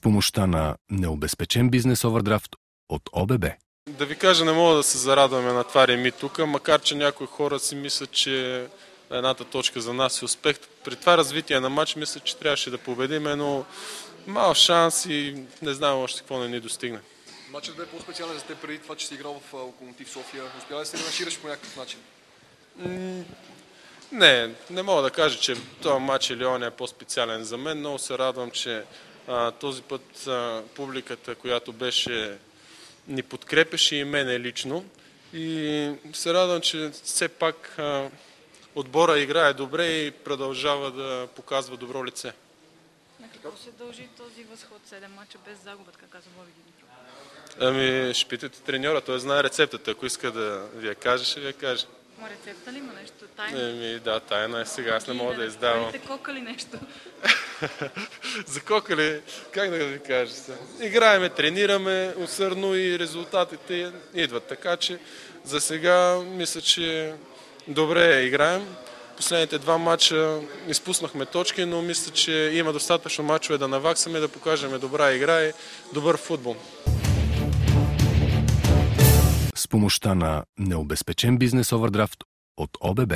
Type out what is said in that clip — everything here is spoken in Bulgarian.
с помощта на необезпечен бизнес овердрафт от ОББ. Да ви кажа, не мога да се зарадваме на това реми тук, макар че някои хора си мислят, че едната точка за нас е успех. При това развитие на матч мисля, че трябваше да победим, но мал шанс и не знам още какво не ни достигне. Матчът бе по-специален за теб преди това, че си играл в Локомотив София. Успя ли се реваншираш по някакъв начин? Не, не мога да кажа, че този матч или он е по-специален за мен. Много се радвам, че а, този път а, публиката, която беше ни подкрепеше и мене лично. И се радвам, че все пак а, отбора играе добре и продължава да показва добро лице. На какво се дължи този възход 7 мача без загуба, така каза Боби Димитров? Ами, ще питате треньора, той знае рецептата. Ако иска да ви я каже, ще ви я каже. Ма рецепта ли има нещо тайна? Еми, да, тайна е сега, аз не мога да издавам. Правите кока ли нещо? За кокали, как да ви кажа? Играеме, тренираме усърдно и резултатите идват. Така че за сега мисля, че добре играем. Последните два матча изпуснахме точки, но мисля, че има достатъчно матчове да наваксаме, да покажем добра игра и добър футбол. С помощта на необезпечен бизнес овердрафт от ОББ.